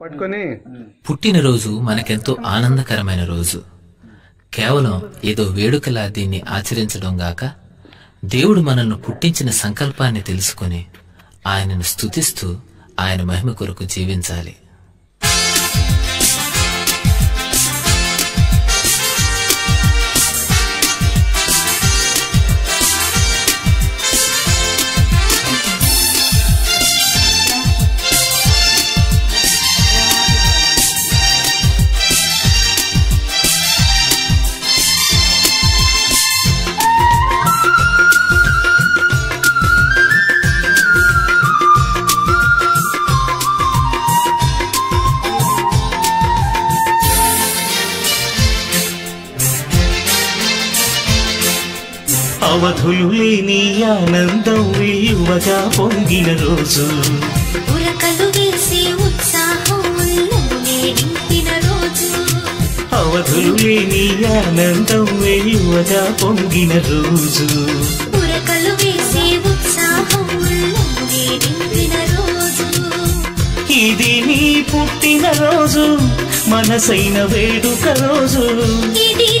పట్టుకొని పుట్టినరోజు మనకెంతో ఆనందకరమైన రోజు. కేవలం ఏదో వేడుకలా దీన్ని ఆచరించడం గాక దేవుడు మనల్ని పుట్టించిన సంకల్పాన్ని తెలుసుకొని ఆయనను స్తుతిస్తూ ఆయన మహిమ కొరకు జీవించాలి. అవధులు లేని ఆనందం విలువగా పొంగిన రోజు. ఉరకలు వేసి ఉత్సాహం ఉల్లంఘనే నింపిన రోజు. అవధులు లేని ఆనందం విలువగా పొంగిన రోజు. ఉరకలు వేసి ఉత్సాహం ఉల్లంఘనే నింపిన రోజు. ఇది నీ పుట్టిన రోజు మనసైన వేడుక రోజు. ఇది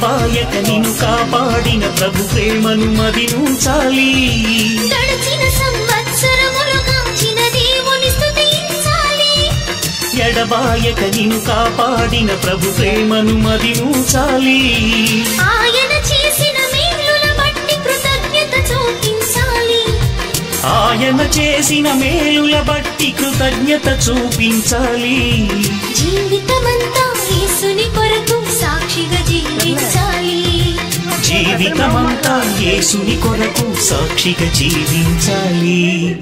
ఎడబాయక నిన్ను కాపాడిన ప్రభు ప్రేమను మదినుంచాలి ఎడబాయక నిన్ను కాపాడిన ప్రభు ప్రేమను మదినుంచాలి ఆయన చేసిన మేలుల బట్టి కృతజ్ఞత చూపించాలి. జీవితమంతా యేసుని కొరకు సాక్షిగా జీవించాలి. జీవితమంతా యేసుని కొరకు సాక్షిగా జీవించాలి.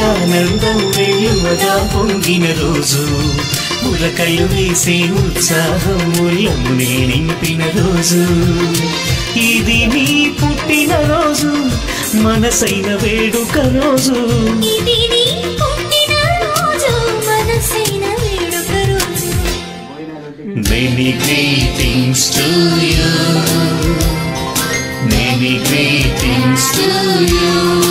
ఆనందం వెలువగా పొంగిన రోజు ఉరకలు వేసే ఉత్సాహం ఉల్లమునే నింపిన రోజు. ఇది నీ పుట్టిన రోజు మనసైన వేడుక రోజు Many greetings to you. Many greetings to you.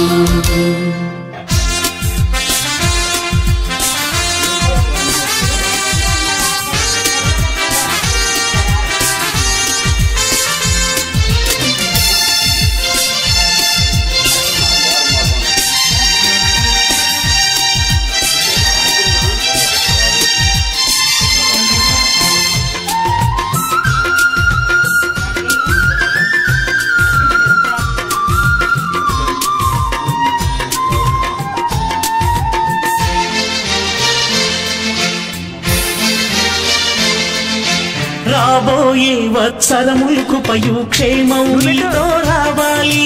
రాబోయే వత్సరములు కృపయు క్షేమం నీతో రావాలి.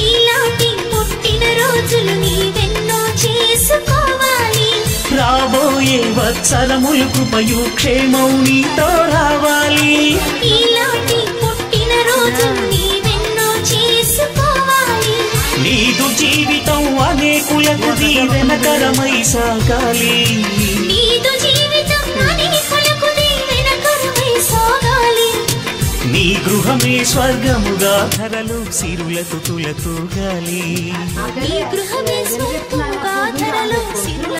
ఇలాంటి పుట్టిన రోజులు నీవెన్నో చేసుకోవాలి. రాబోయే వత్సరములు కృపయు క్షేమం నీతో రావాలి. పుట్టిన రోజులు నీవెన్నో చేసుకోవాలి. నీదు జీవితం అనేకులకు దీవెనకరమై సాగాలి. నీ గృహమే స్వర్గముగా ధరలు సిరులతో తులతూగాలి నీ గృహమే స్వర్గముగా ధరలో సిరుల